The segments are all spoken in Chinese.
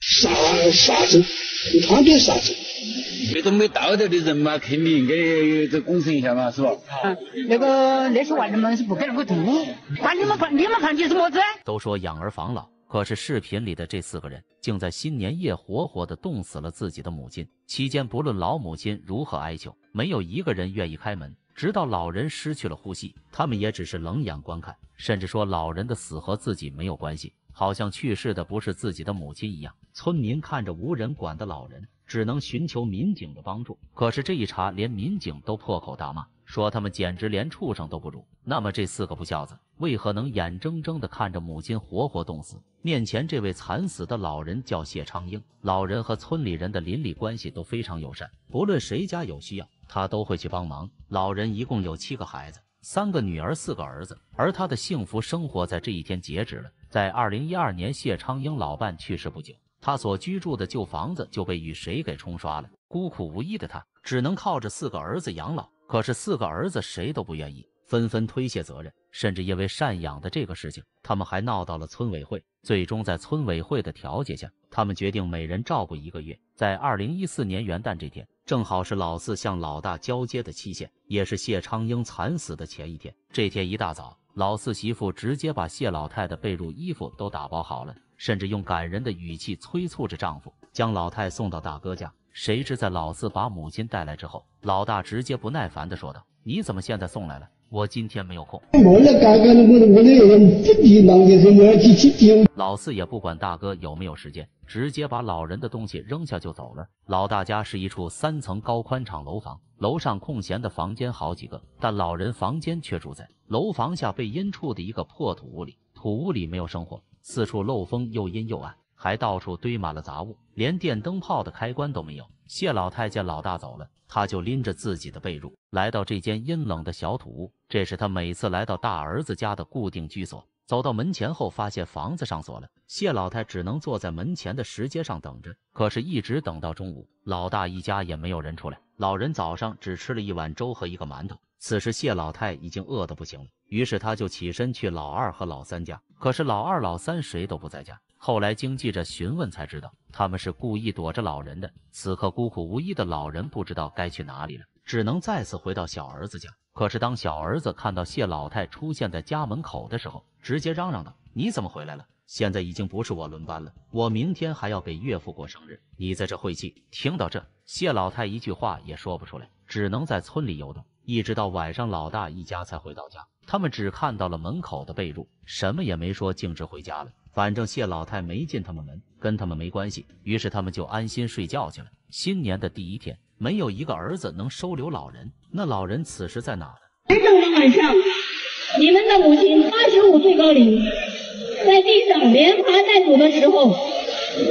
杀杀子，他别杀子。这种没道德的人嘛，肯定应该这公审一下嘛，是吧？嗯，那个那些外人们是不给那个度，管你们判你们判决是么子？都说养儿防老，可是视频里的这四个人竟在新年夜活活的冻死了自己的母亲。期间不论老母亲如何哀求，没有一个人愿意开门。直到老人失去了呼吸，他们也只是冷眼观看，甚至说老人的死和自己没有关系，好像去世的不是自己的母亲一样。村民看着无人管的老人，只能寻求民警的帮助。可是这一查，连民警都破口大骂，说他们简直连畜生都不如。那么这四个不孝子为何能眼睁睁地看着母亲活活冻死？面前这位惨死的老人叫谢昌英，老人和村里人的邻里关系都非常友善，不论谁家有需要。他都会去帮忙。老人一共有七个孩子，三个女儿，四个儿子。而他的幸福生活在这一天截止了。在二零一二年，谢昌英老伴去世不久，他所居住的旧房子就被雨水给冲刷了。孤苦无依的他，只能靠着四个儿子养老。可是四个儿子谁都不愿意，纷纷推卸责任，甚至因为赡养的这个事情，他们还闹到了村委会。最终在村委会的调解下，他们决定每人照顾一个月。在二零一四年元旦这天。正好是老四向老大交接的期限，也是谢昌英惨死的前一天。这天一大早，老四媳妇直接把谢老太的被褥、衣服都打包好了，甚至用感人的语气催促着丈夫将老太送到大哥家。谁知在老四把母亲带来之后，老大直接不耐烦地说道：“你怎么现在送来了？”我今天没有空。老四也不管大哥有没有时间，直接把老人的东西扔下就走了。老大家是一处三层高宽敞楼房，楼上空闲的房间好几个，但老人房间却住在楼房下背阴处的一个破土屋里。土屋里没有生火，四处漏风，又阴又暗，还到处堆满了杂物，连电灯泡的开关都没有。谢老太见老大走了。他就拎着自己的被褥来到这间阴冷的小土屋，这是他每次来到大儿子家的固定居所。走到门前后，发现房子上锁了，谢老太只能坐在门前的石阶上等着。可是，一直等到中午，老大一家也没有人出来。老人早上只吃了一碗粥和一个馒头，此时谢老太已经饿得不行了，于是他就起身去老二和老三家。可是老二、老三谁都不在家。后来经记者询问才知道，他们是故意躲着老人的。此刻孤苦无依的老人不知道该去哪里了，只能再次回到小儿子家。可是当小儿子看到谢老太出现在家门口的时候，直接嚷嚷道：“你怎么回来了？现在已经不是我轮班了，我明天还要给岳父过生日，你在这晦气！”听到这，谢老太一句话也说不出来，只能在村里游荡，一直到晚上老大一家才回到家。他们只看到了门口的被褥，什么也没说，径直回家了。反正谢老太没进他们门，跟他们没关系，于是他们就安心睡觉去了。新年的第一天，没有一个儿子能收留老人。那老人此时在哪呢？真正的晚上，你们的母亲八十五岁高龄，在地上连爬带走的时候，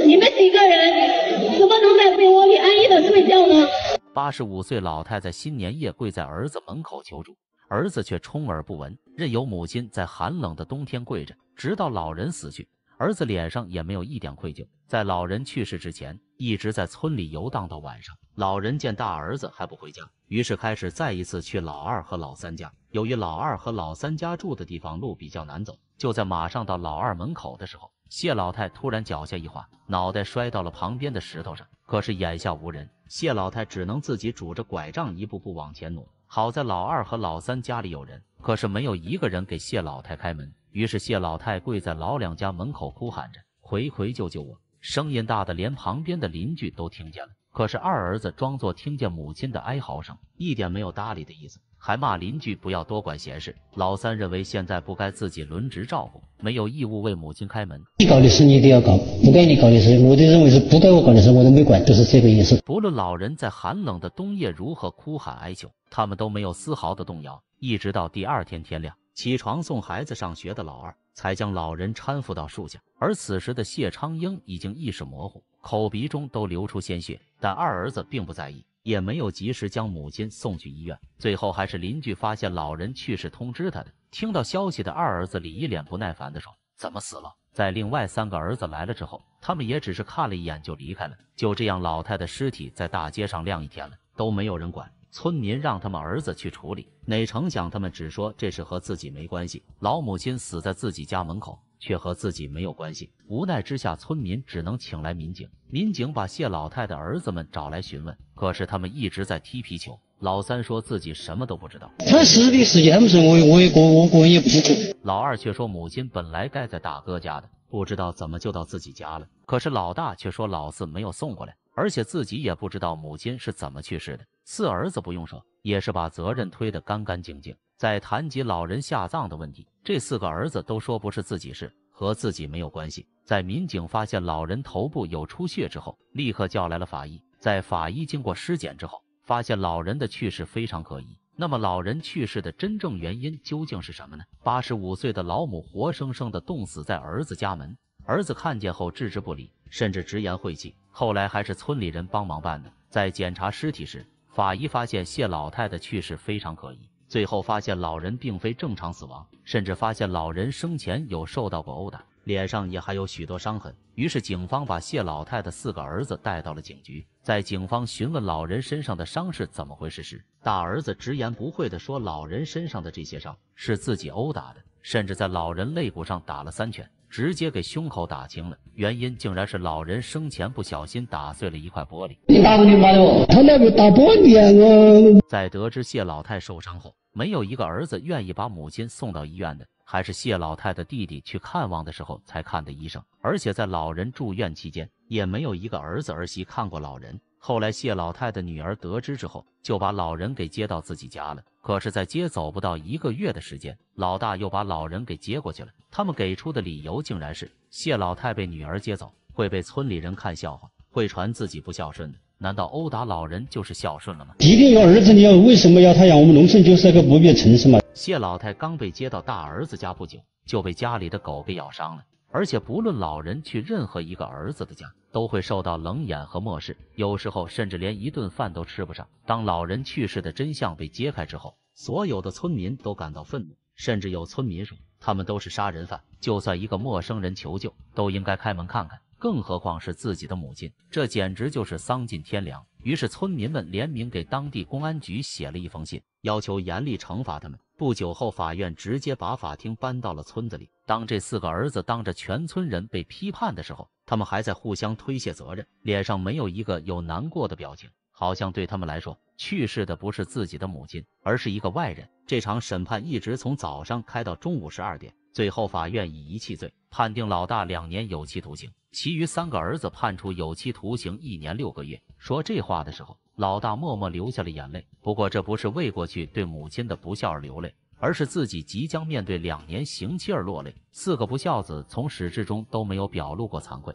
你们几个人怎么能在被窝里安逸的睡觉呢？八十五岁老太太新年夜跪在儿子门口求助，儿子却充耳不闻，任由母亲在寒冷的冬天跪着，直到老人死去。儿子脸上也没有一点愧疚，在老人去世之前，一直在村里游荡到晚上。老人见大儿子还不回家，于是开始再一次去老二和老三家。由于老二和老三家住的地方路比较难走，就在马上到老二门口的时候，谢老太突然脚下一滑，脑袋摔到了旁边的石头上。可是眼下无人，谢老太只能自己拄着拐杖一步步往前挪。好在老二和老三家里有人，可是没有一个人给谢老太开门。于是谢老太跪在老两家门口哭喊着：“回回救救我！”声音大的连旁边的邻居都听见了。可是二儿子装作听见母亲的哀嚎声，一点没有搭理的意思，还骂邻居不要多管闲事。老三认为现在不该自己轮值照顾，没有义务为母亲开门。你搞的事你都要搞，不该你搞的事，我就认为是不该我搞的事，我都没管，就是这个意思。不论老人在寒冷的冬夜如何哭喊哀求，他们都没有丝毫的动摇，一直到第二天天亮。起床送孩子上学的老二，才将老人搀扶到树下。而此时的谢昌英已经意识模糊，口鼻中都流出鲜血。但二儿子并不在意，也没有及时将母亲送去医院。最后还是邻居发现老人去世通知他的。听到消息的二儿子李一脸不耐烦地说：“怎么死了？”在另外三个儿子来了之后，他们也只是看了一眼就离开了。就这样，老太的尸体在大街上晾一天了，都没有人管。村民让他们儿子去处理，哪成想他们只说这事和自己没关系，老母亲死在自己家门口，却和自己没有关系。无奈之下，村民只能请来民警。民警把谢老太的儿子们找来询问，可是他们一直在踢皮球。老三说自己什么都不知道，他死的时间不是我我也个我个人也不清楚。老二却说母亲本来该在大哥家的，不知道怎么就到自己家了。可是老大却说老四没有送过来，而且自己也不知道母亲是怎么去世的。四儿子不用说，也是把责任推得干干净净。在谈及老人下葬的问题，这四个儿子都说不是自己事，和自己没有关系。在民警发现老人头部有出血之后，立刻叫来了法医。在法医经过尸检之后，发现老人的去世非常可疑，那么老人去世的真正原因究竟是什么呢？八十五岁的老母活生生的冻死在儿子家门，儿子看见后置之不理，甚至直言晦气。后来还是村里人帮忙办的。在检查尸体时，法医发现谢老太的去世非常可疑，最后发现老人并非正常死亡，甚至发现老人生前有受到过殴打。脸上也还有许多伤痕，于是警方把谢老太的四个儿子带到了警局。在警方询问老人身上的伤是怎么回事时，大儿子直言不讳地说：“老人身上的这些伤是自己殴打的，甚至在老人肋骨上打了三拳，直接给胸口打青了。原因竟然是老人生前不小心打碎了一块玻璃。”你打过你妈的？他那个打玻璃啊！在得知谢老太受伤后，没有一个儿子愿意把母亲送到医院的。还是谢老太的弟弟去看望的时候才看的医生，而且在老人住院期间，也没有一个儿子儿媳看过老人。后来谢老太的女儿得知之后，就把老人给接到自己家了。可是，在接走不到一个月的时间，老大又把老人给接过去了。他们给出的理由竟然是谢老太被女儿接走会被村里人看笑话，会传自己不孝顺的。难道殴打老人就是孝顺了吗？一定有儿子，你要为什么要他养？我们农村就是个不变城市嘛。谢老太刚被接到大儿子家不久，就被家里的狗给咬伤了。而且不论老人去任何一个儿子的家，都会受到冷眼和漠视，有时候甚至连一顿饭都吃不上。当老人去世的真相被揭开之后，所有的村民都感到愤怒，甚至有村民说他们都是杀人犯，就算一个陌生人求救，都应该开门看看。更何况是自己的母亲，这简直就是丧尽天良。于是村民们联名给当地公安局写了一封信，要求严厉惩罚他们。不久后，法院直接把法庭搬到了村子里。当这四个儿子当着全村人被批判的时候，他们还在互相推卸责任，脸上没有一个有难过的表情，好像对他们来说，去世的不是自己的母亲，而是一个外人。这场审判一直从早上开到中午十二点。最后，法院以遗弃罪判定老大两年有期徒刑，其余三个儿子判处有期徒刑一年六个月。说这话的时候，老大默默流下了眼泪。不过，这不是为过去对母亲的不孝而流泪，而是自己即将面对两年刑期而落泪。四个不孝子从始至终都没有表露过惭愧。